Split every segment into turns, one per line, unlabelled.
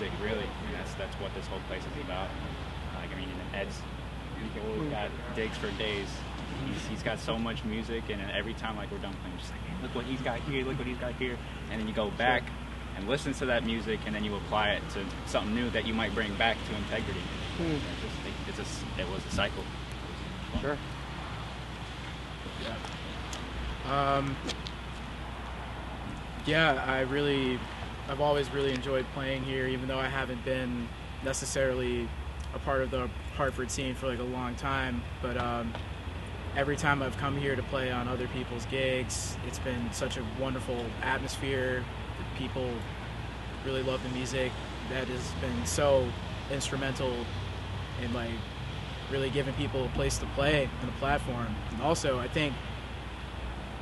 music, really. And that's that's what this whole place is about. Like I mean, Ed's we've got digs for days. He's, he's got so much music, and every time like we're done playing, just like, hey, look what he's got here, look what he's got here, and then you go back and listen to that music, and then you apply it to something new that you might bring back to integrity. It's, just, it's a, it was a cycle.
Sure.
Um, yeah, I really, I've always really enjoyed playing here, even though I haven't been necessarily a part of the Hartford scene for like a long time. But um, every time I've come here to play on other people's gigs, it's been such a wonderful atmosphere. The people really love the music. That has been so instrumental in like really giving people a place to play and a platform. And also, I think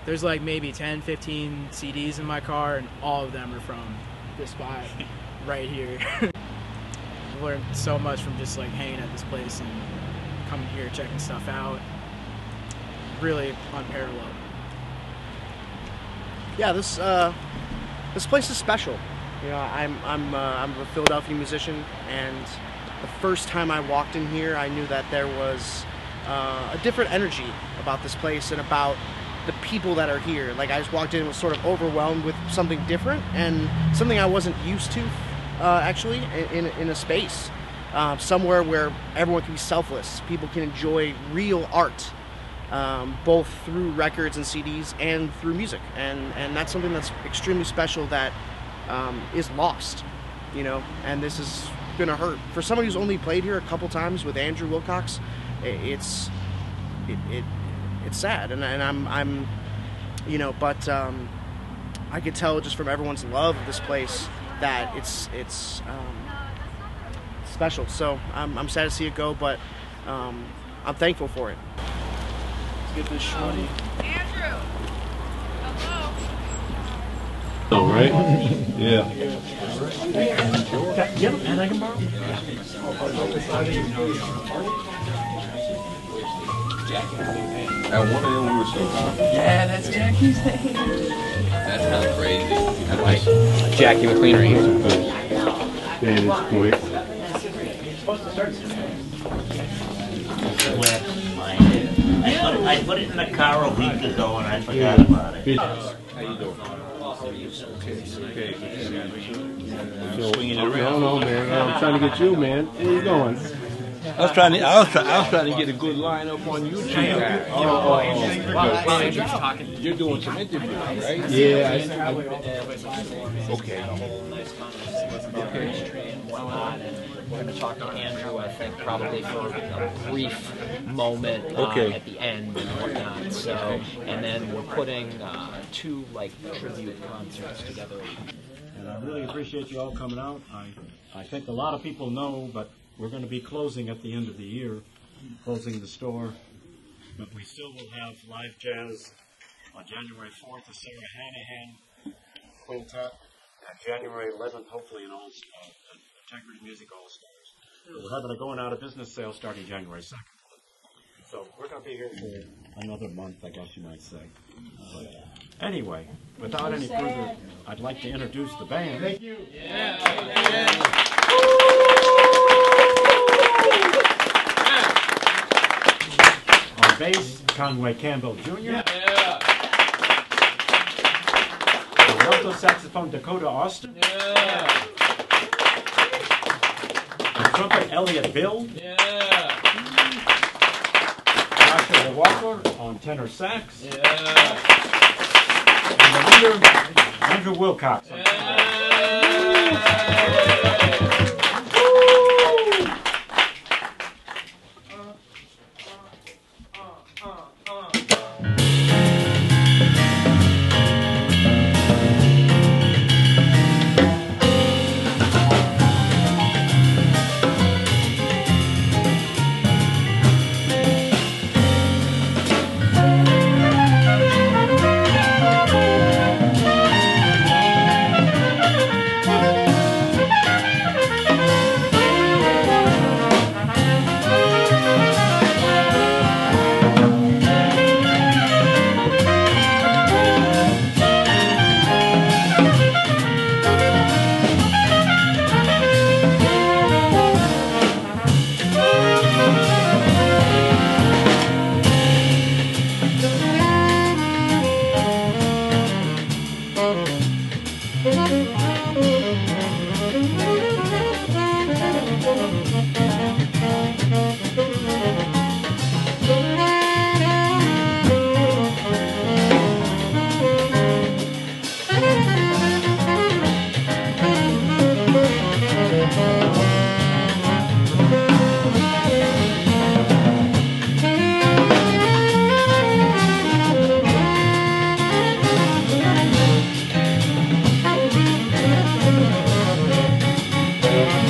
there's like maybe 10, 15 CDs in my car, and all of them are from this spot right here. I've learned so much from just like hanging at this place and coming here, checking stuff out. Really unparalleled.
Yeah, this uh, this place is special. You know, I'm I'm uh, I'm a Philadelphia musician, and the first time I walked in here, I knew that there was uh, a different energy about this place and about people that are here. Like I just walked in and was sort of overwhelmed with something different and something I wasn't used to, uh, actually, in, in a space. Uh, somewhere where everyone can be selfless. People can enjoy real art, um, both through records and CDs and through music. And, and that's something that's extremely special that um, is lost, you know, and this is gonna hurt. For somebody who's only played here a couple times with Andrew Wilcox, it's, it, it it's sad, and, and I'm I'm you know, but um, I could tell just from everyone's love of this place that it's it's um, special. So I'm, I'm sad to see it go, but um, I'm thankful for it.
Let's get this shorty.
Andrew. Hello.
Oh, right? Yeah.
Yep, and I can borrow.
At one end, we were so.
Yeah, that's Jackie's name.
That's kind of crazy. That's like
Jackie McLean Reeves.
That is quick.
I put, it, I put it in the car a week ago and I forgot about it.
How you doing? Okay. So,
Swinging it
hold
around.
on, man. I'm trying to get you, man. Where you going?
I was trying to. I was trying. I was trying to get a good line up on YouTube.
Oh, oh, oh.
You're doing some interviews, right?
Yeah. I, I,
Okay.
We're going to talk to Andrew, I think, probably for a brief moment uh,
Okay.
at the end and whatnot. So, and then we're putting uh, two like tribute concerts together.
And I really appreciate you all coming out. I, I think a lot of people know, but we're going to be closing at the end of the year, closing the store. But we still will have live jazz on January 4th with Sarah Hanahan Quintet, and January 11th, hopefully, in all uh, Integrity Music All Stars. We're having a going out of business sale starting January 2nd. So we're going to be here for another month, I guess you might say. But anyway, without any further, I'd like to introduce the band. Thank you. On bass, Conway Campbell Jr. On alto saxophone, Dakota Austin. On trumpet, Elliot Bild. Yeah. Joshua Walker on tenor sax. Yeah. And the leader, Andrew Wilcox. On
Integrity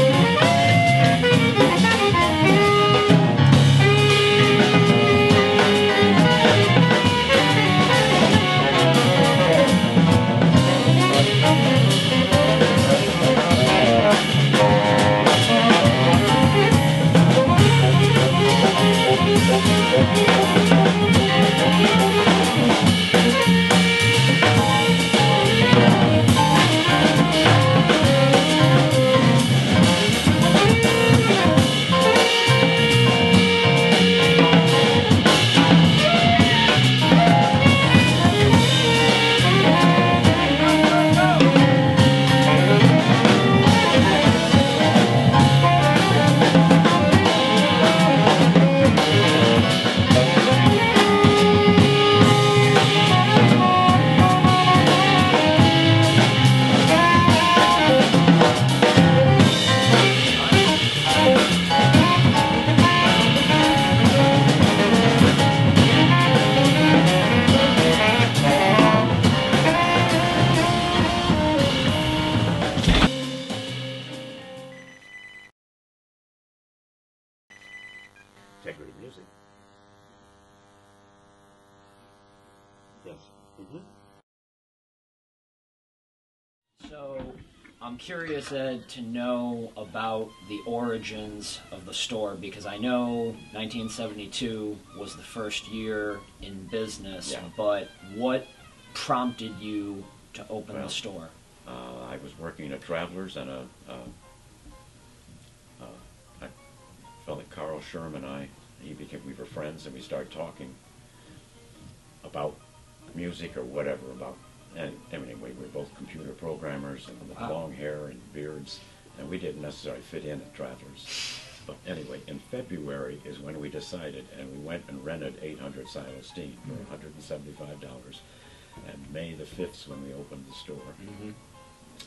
I'm curious, Ed, to know about the origins of the store because I know 1972 was the first year in business,
Yeah.
but what prompted you to open
Well,
the store?
Uh, I was working at Travelers and a, uh, uh, a fellow Carl Sherman. And I he became we were friends and we started talking about music or whatever about and anyway we were both computer programmers and with
Wow.
long hair and beards and we didn't necessarily fit in at Travelers. But anyway, in February is when we decided, and we went and rented 800 Silas Deane for mm-hmm. $175. And May the 5th is when we opened the store mm-hmm.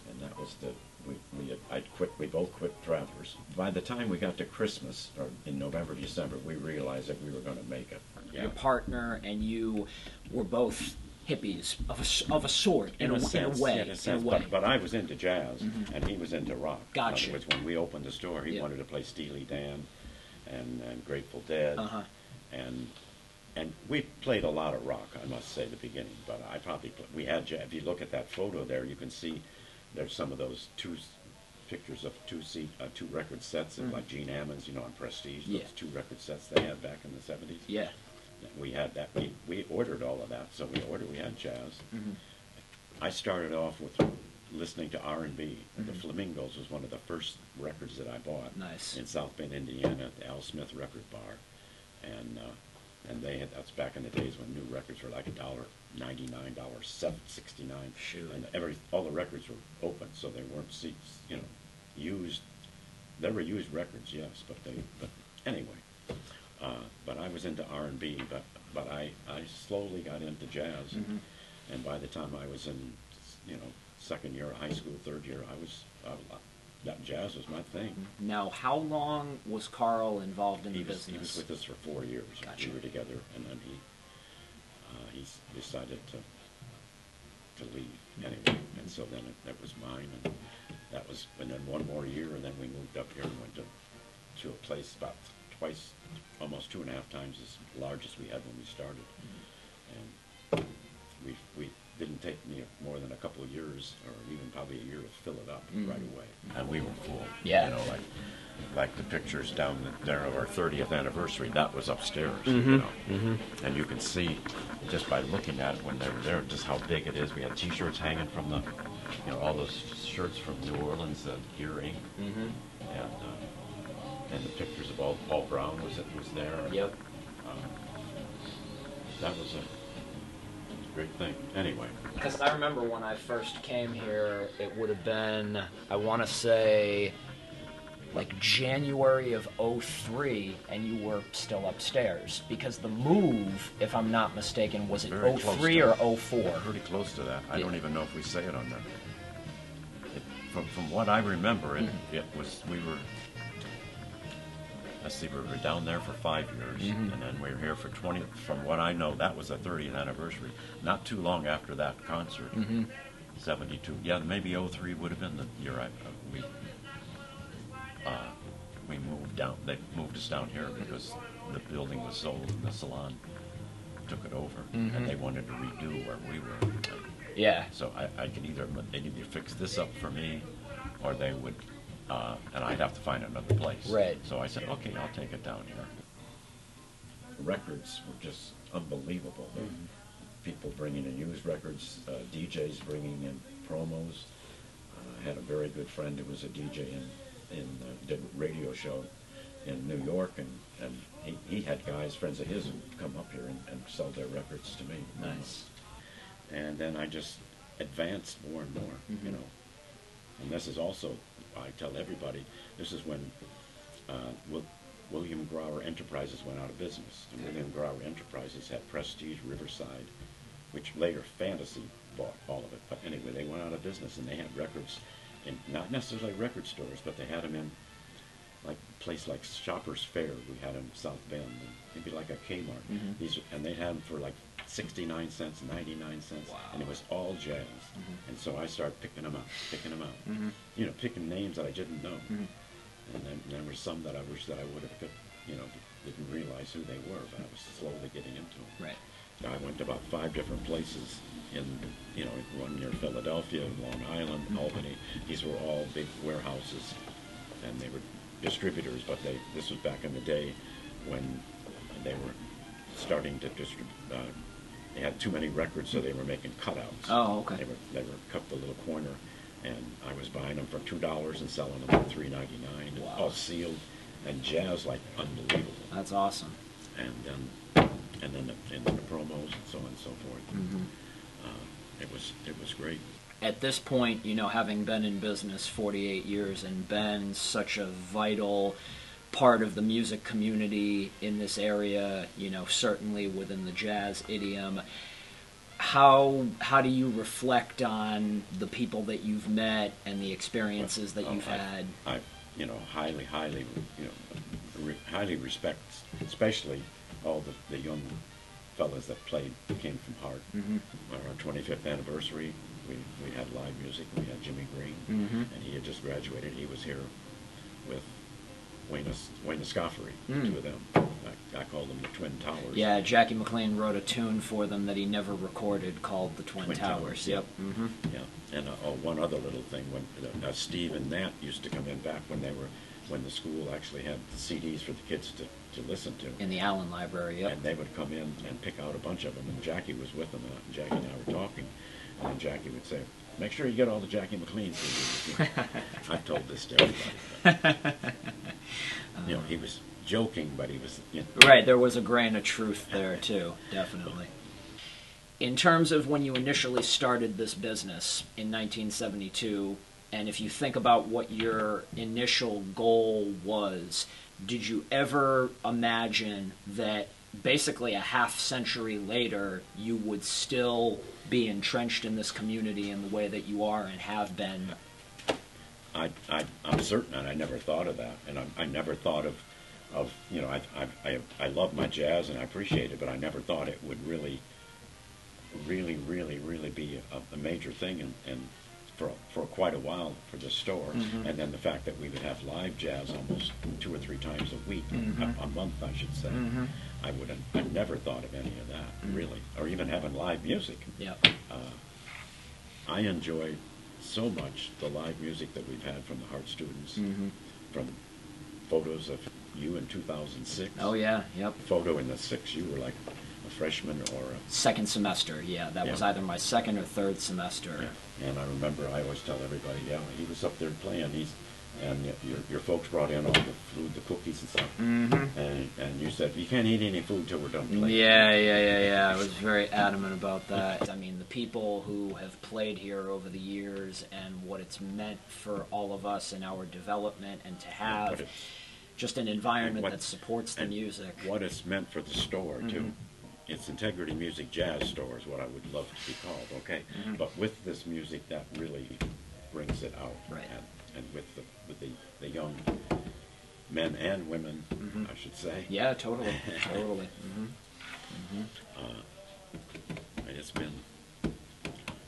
and that was the we we had, I quit. We both quit Travelers. By the time we got to Christmas, or in November, December, we realized that we were going to make it.
Your partner and you were both hippies of a, of a sort, in, a,
sense,
in a way.
in a sense,
way.
But, but I was into jazz, and he was into rock.
Gotcha.
In other words, when we opened the store, he
Yeah.
wanted to play Steely Dan, and, and Grateful Dead,
Uh-huh.
and and we played a lot of rock. I must say, at the beginning. But I probably pl- we had jazz. If you look at that photo there, you can see there's some of those two pictures of two seat, uh, two record sets, of like Gene Ammons, you know, on Prestige.
Mm-hmm. Yeah.
Those two record sets they had back in the '70s.
yeah.
We had that. We, we ordered all of that. So we ordered. We had jazz.
Mm-hmm.
I started off with listening to R&B. The Flamingos was one of the first records that I bought.
Mm-hmm. Nice.
In South Bend, Indiana, at the Al Smith Record Bar, and uh, and they had that's back in the days when new records were like a dollar ninety nine, dollar seven sixty nine.
Shoot.
And every all the records were open, so they weren't seats, you know, used. They were used records, yes, but they but anyway. Uh, but I was into R and B, but but I, I slowly got into jazz,
Mm-hmm.
and by the time I was in, you know, second year of high school, third year, I was uh, that jazz was my thing.
Now, how long was Carl involved in
He
the
was,
business?
he was with us for four years.
Gotcha.
We were together, and then he uh, he decided to to leave anyway, and so then it, that was mine, and that was, and then one more year, and then we moved up here and went to to a place about twice, almost two and a half times as large as we had when we started, and we we didn't take me more than a couple of years, or even probably a year to fill it up right away, and we were full.
Yeah.
you know, like like the pictures down there of our 30th anniversary, that was upstairs, Mm -hmm. you know. And you can see just by looking at it when they were there just how big it is. We had T-shirts hanging from the, you know, all those shirts from New Orleans, uh, Gear Inc. Mm-hmm. And uh, and the pictures of all Paul Brown was was there.
Yep.
That was a great thing. Anyway,
Because I remember when I first came here, it would have been, I want to say, like January of 03, and you were still upstairs. Because the move, if I'm not mistaken, was it
Very close
03
to
or 04?
pretty close to that. I
Yeah.
don't even know if we say it on there. It, from, from what I remember, it,
Mm-hmm.
it was we were. Let's see, we were down there for five years,
Mm-hmm.
and then we were here for twenty. From what I know, that was the 30th anniversary. Not too long after that concert,
Mm-hmm.
72. Yeah, maybe 03 would have been the year I uh, we uh, we moved down. They moved us down here because the building was sold and the salon took it over,
Mhm.
and they wanted to redo where we were.
Yeah.
So I, I could either they'd either fix this up for me, or they would, uh, and I'd have to find another place.
Right.
So I said, okay, I'll take it down here. The records were just unbelievable. The People bringing in used records, uh, DJs bringing in promos. Uh, I had a very good friend who was a DJ in, in uh, did a radio show in New York, and, and he, he had guys, friends of his, who come up here and, and sell their records to me.
Nice.
And then I just advanced more and more, you
Mhm.
know. And this is also, I tell everybody, this is when uh, Wil- William Grauer Enterprises went out of business. And William Grauer Enterprises had Prestige Riverside, which later Fantasy bought all of it. But anyway, they went out of business and they had records in not necessarily record stores, but they had them in like a place like Shoppers Fair. We had them in South Bend, and it'd like a Kmart.
Mhm.
These and they had them for like 69 cents, 99 cents, and it was all jazz.
Mhm.
And so I started picking them out, picking them out.
Mhm.
You know, picking names that I didn't know.
Mhm.
And then there were some that I wish that I would have, you know, didn't realize who they were, but I was slowly getting into them.
Right.
I went to about five different places in, you know, one near Philadelphia, Long Island,
Mm-hmm.
Albany. These were all big warehouses, and they were distributors. But they, this was back in the day when they were starting to distribute. Uh, they had too many records, so they were making cutouts.
Oh, okay.
They were they were cut the little corner, and I was buying them for two dollars and selling them for three ninety nine,
Wow.
all sealed, and jazz like unbelievable
That's awesome.
and then and then the, and then the promos and so on and so forth.
Mm-hmm.
Uh, it was it was great.
At this point, you know, having been in business 48 years and been such a vital part of the music community in this area, you know, certainly within the jazz idiom, how how do you reflect on the people that you've met and the experiences that
Oh,
you've
I-
had?
I you know highly highly you know re, highly respect, especially all the, the young fellas that played came from Hart.
Mhm.
Our 25th anniversary, we, we had live music. We had Jimmy Greene,
Mhm.
and he had just graduated. He was here with Wayne, Wayne Escoffery,
Mm.
two of them. I, I call them the Twin Towers.
Yeah, Jackie McLean wrote a tune for them that he never recorded called The Twin,
Twin
Towers.
Towers,
Yep. hmm
Yeah, and uh, oh, one other little thing, when uh, uh, Steve and Nat used to come in back when they were, when the school actually had CDs for the kids to, to listen to.
In the Allen Library, yep.
And they would come in and pick out a bunch of them, and Jackie was with them, and Jackie and I were talking, and Jackie would say, make sure you get all the Jackie McLean CDs. I've told this to everybody. Um, you know, he was joking, but he was, you know.
Right, there was a grain of truth there too, definitely. In terms of when you initially started this business in 1972, and if you think about what your initial goal was, did you ever imagine that basically a half century later you would still be entrenched in this community in the way that you are and have been?
I, I, I'm certain, and I never thought of that, and I, I never thought of, of you know, I, I, I, I love my jazz and I appreciate it, but I never thought it would really, really, really, really be a, a major thing, and, and for for quite a while for the store,
Mhm.
and then the fact that we would have live jazz almost two or three times a week,
Mhm.
a, a month, I should say.
Mhm.
I would I never thought of any of that,
Mhm.
really, or even having live music.
Yep.
Uh, I enjoy so much the live music that we've had from the Hart students,
Mhm.
from photos of you in 2006.
Oh yeah, yep.
Photo in the six, you were like a freshman or a.
Second semester, yeah, that was either my second or third semester. Yeah.
And I remember I always tell everybody, yeah, he was up there playing. He's and y- your, your folks brought in all the food, the cookies and stuff.
Mhm.
And and you said you can't eat any food till we're done playing.
Yeah, yeah, yeah, yeah. I was very adamant about that. I mean, the people who have played here over the years and what it's meant for all of us in our development and to
What
have
it's-
just an environment
what-
that supports the
and
music.
What it's meant for the store too.
Mhm.
It's Integrity Music Jazz Store is what I would love to be called. Okay,
Mhm.
but with this music that really brings it out.
Right.
And, and with the with the, the young men and women,
Mhm.
I should say.
Yeah, totally, totally. hmm hmm
Uh, it's been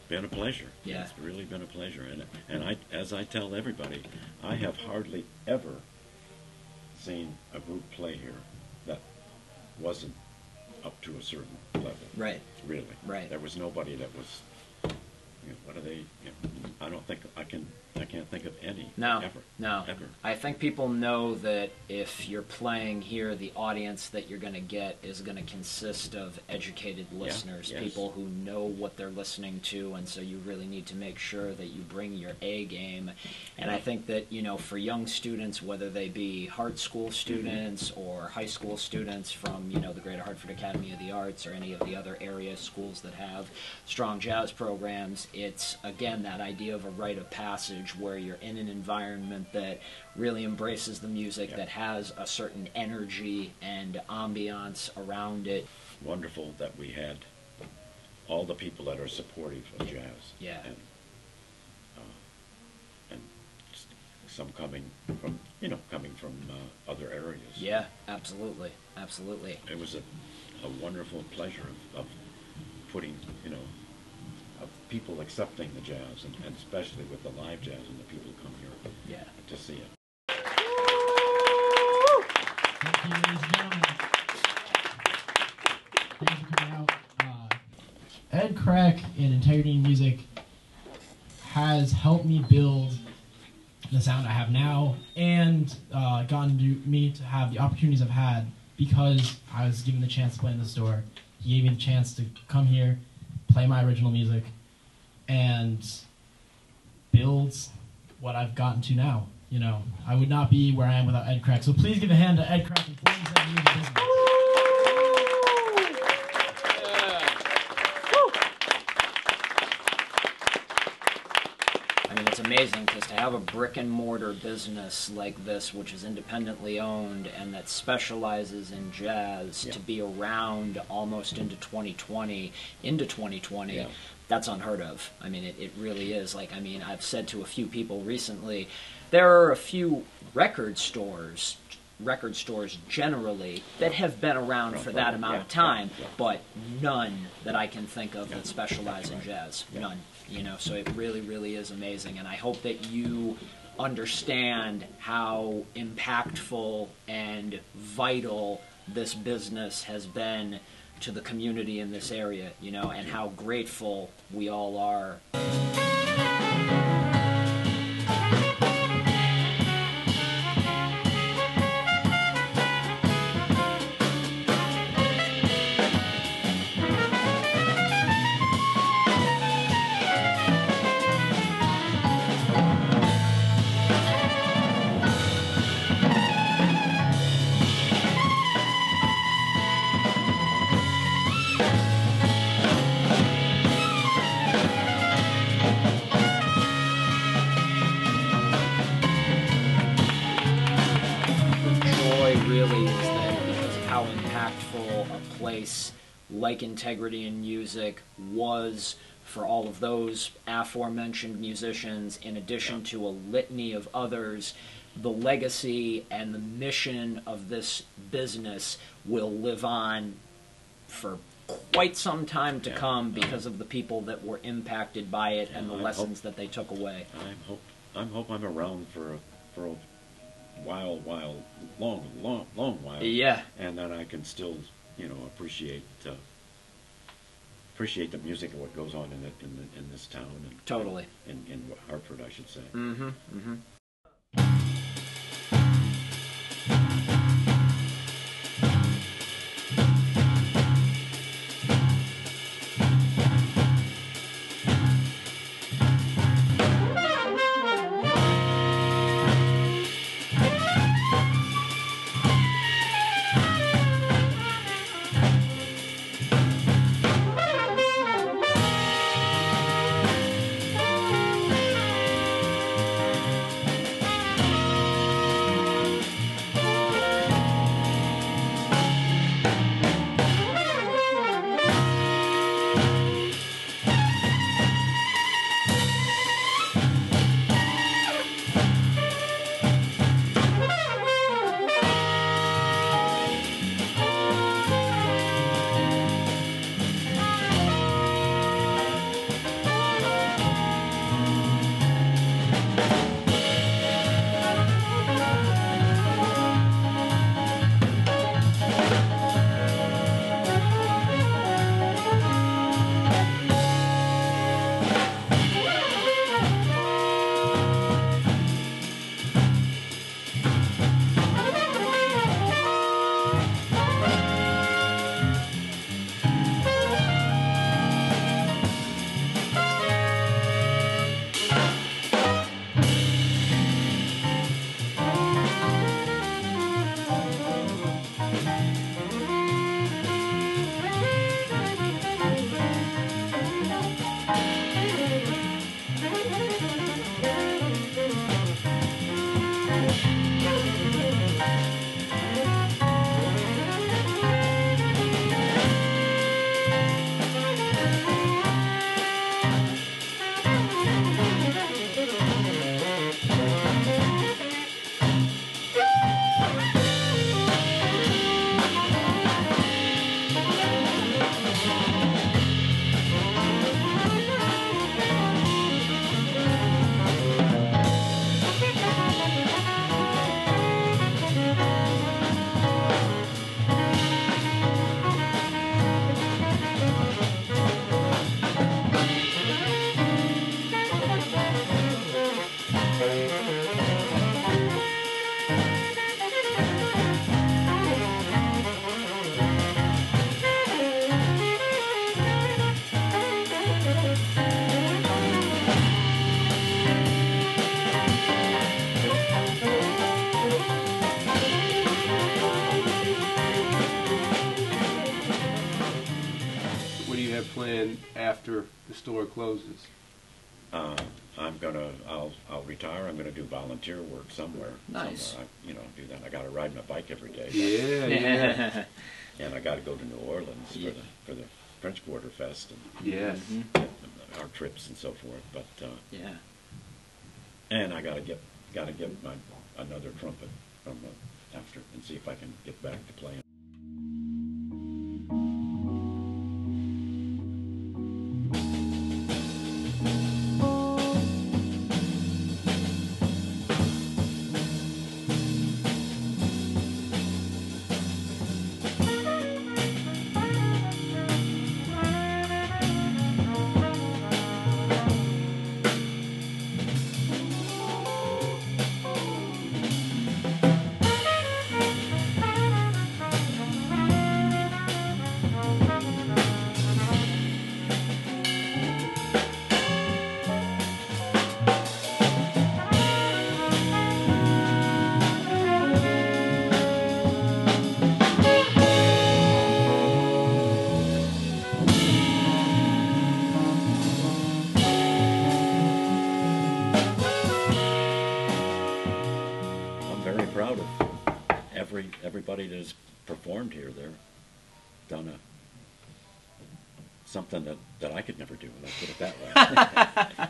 been a pleasure.
Yeah.
It's really been a pleasure, and and I as I tell everybody, I have hardly ever seen a group play here that wasn't up to a certain level.
Right.
Really.
Right.
There was nobody that was. You know, what are they? You know, I don't think I can. I can't think of any.
No,
Ever.
no.
Ever.
I think people know that if you're playing here, the audience that you're going to get is going to consist of educated listeners,
yes.
people who know what they're listening to, and so you really need to make sure that you bring your A game. And I think that, you know, for young students, whether they be Hart School mm-hmm. students or high school students from, you know, the Greater Hartford Academy of the Arts or any of the other area schools that have strong jazz programs, it's, again, that idea of a rite of passage where you're in an environment that really embraces the music,
Yeah.
that has a certain energy and ambiance around it.
Wonderful that we had all the people that are supportive of jazz.
Yeah.
And, uh, and some coming from, you know, coming from uh, other areas.
Yeah, absolutely, absolutely.
It was a, a wonderful pleasure of, of putting, you know, people accepting the jazz, and, and especially with the live jazz and the people who come here
Yeah.
to see it.
Thank you, ladies and gentlemen. Thanks for coming out. Uh, Ed Krech in Integrity Music has helped me build the sound I have now and uh, gotten to me to have the opportunities I've had because I was given the chance to play in the store. He gave me the chance to come here, play my original music, and build what I've gotten to now. You know, I would not be where I am without Ed Krech. So please give a hand to Ed Krech and 47 years of business.
I mean, it's amazing because to have a brick and mortar business like this, which is independently owned and that specializes in jazz,
Yeah.
to be around almost into 2020, into 2020,
Yeah.
That's unheard of. I mean, it, it really is. Like, I mean, I've said to a few people recently, there are a few record stores. Record stores generally that have been around for that amount of time, but none that I can think of that specialize in jazz. None. You know, so it really, really is amazing, and I hope that you understand how impactful and vital this business has been to the community in this area. You know, and how grateful we all are place like Integrity in Music was for all of those aforementioned musicians, in addition to a litany of others, the legacy and the mission of this business will live on for quite some time to
Yeah.
come because of the people that were impacted by it and the
I hope-
lessons that they took away.
I hope I hope I'm around for a, for a while, while, long, long, long while.
Yeah.
And that I can still, you know, appreciate uh, appreciate the music and what goes on in it in, the, in this town and
Totally.
in, in Hartford, I should say.
Mm-hmm. Mm-hmm.
Store closes?
Uh, I'm gonna, I'll, I'll retire, I'm gonna do volunteer work somewhere.
Nice.
somewhere. I- You know, do that, I gotta ride my bike every day.
Yeah, yeah.
And I gotta go to New Orleans for the, for the French Quarter Fest and
Yes.
our trips and so forth, but, uh,
Yeah.
and I gotta get, gotta get my, another trumpet from, uh, after, and see if I can get back to playing. Everybody that has performed here. They're done a, something that, that I could never do, let's put it that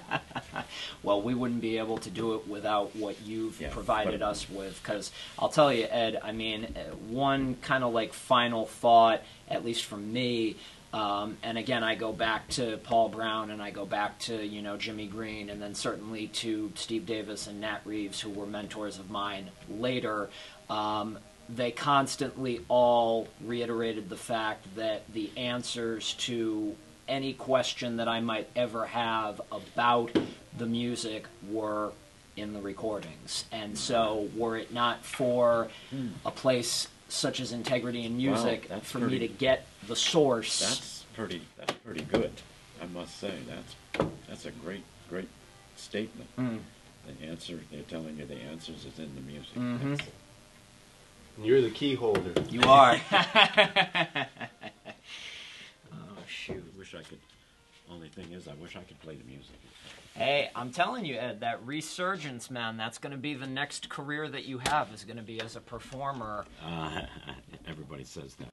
way.
well, we wouldn't be able to do it without what you've
Yeah,
provided
but-
us with. Because I'll tell you, Ed, I mean, uh, one kind of like final thought, at least from me, um, and again, I go back to Paul Brown and I go back to, you know, Jimmy Greene and then certainly to Steve Davis and Nat Reeves, who were mentors of mine later. Um, they constantly all reiterated the fact that the answers to any question that I might ever have about the music were in the recordings. And so, were it not for a place such as Integrity in Music
that's
for me to get the source,
That's pretty, that's pretty good, I must say. That's, that's a great, great statement.
Mm.
The answer, they're telling you the answers is in the music.
Mhm.
That's-
You're the key holder.
you are. oh shoot.
Wish I could, only thing is, I wish I could play the music.
Hey, I'm telling you, Ed, that resurgence, man, that's going to be the next career that you have, is going to be as a performer.
Uh, everybody says that.